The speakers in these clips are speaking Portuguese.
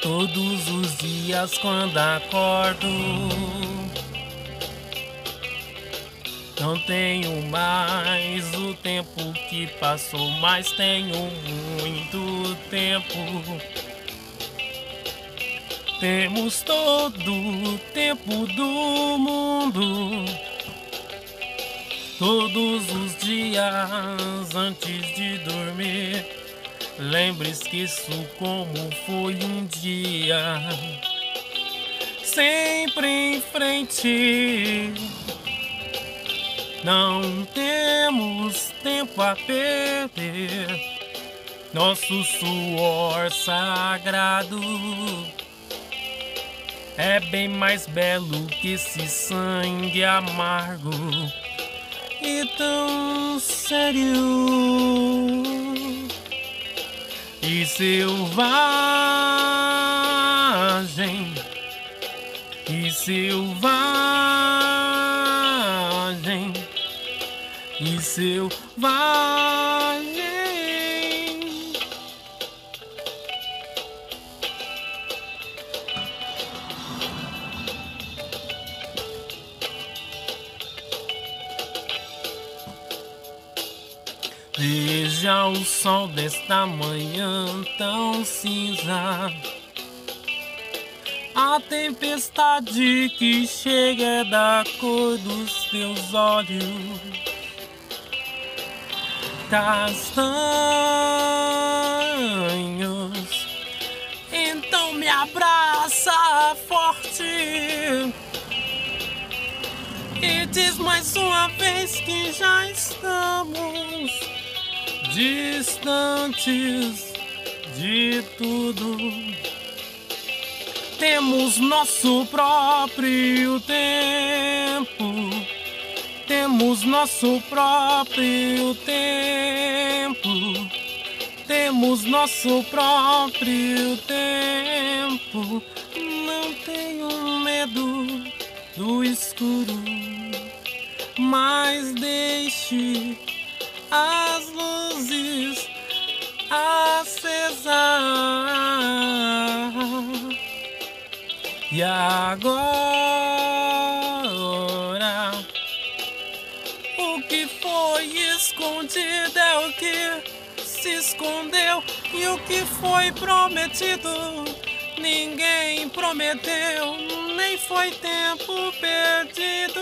Todos os dias quando acordo, não tenho mais tempo que passou, mas tenho muito tempo. Temos todo o tempo do mundo. Todos os dias antes de dormir. Lembre-se isso como foi um dia. Sempre em frente. Não temos tempo a perder. Nosso suor sagrado é bem mais belo que esse sangue amargo. E tão sério. E selvagem, e selvagem, e selvagem. Veja o sol desta manhã tão cinza. A tempestade que chega é da cor dos teus olhos castanhos. Então me abraça forte e diz mais uma vez que já estamos distantes de tudo. Temos nosso próprio tempo. Temos nosso próprio tempo. Temos nosso próprio tempo. Não tenho medo do escuro, mas deixe as luzes acesas. E agora, que foi escondido é o que se escondeu, e o que foi prometido. Ninguém prometeu, nem foi tempo perdido.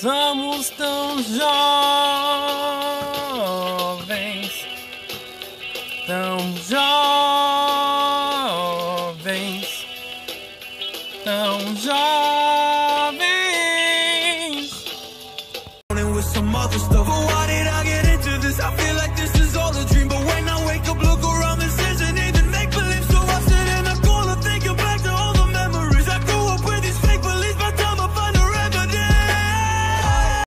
Somos tão jovens, tão jovens, tão jovens.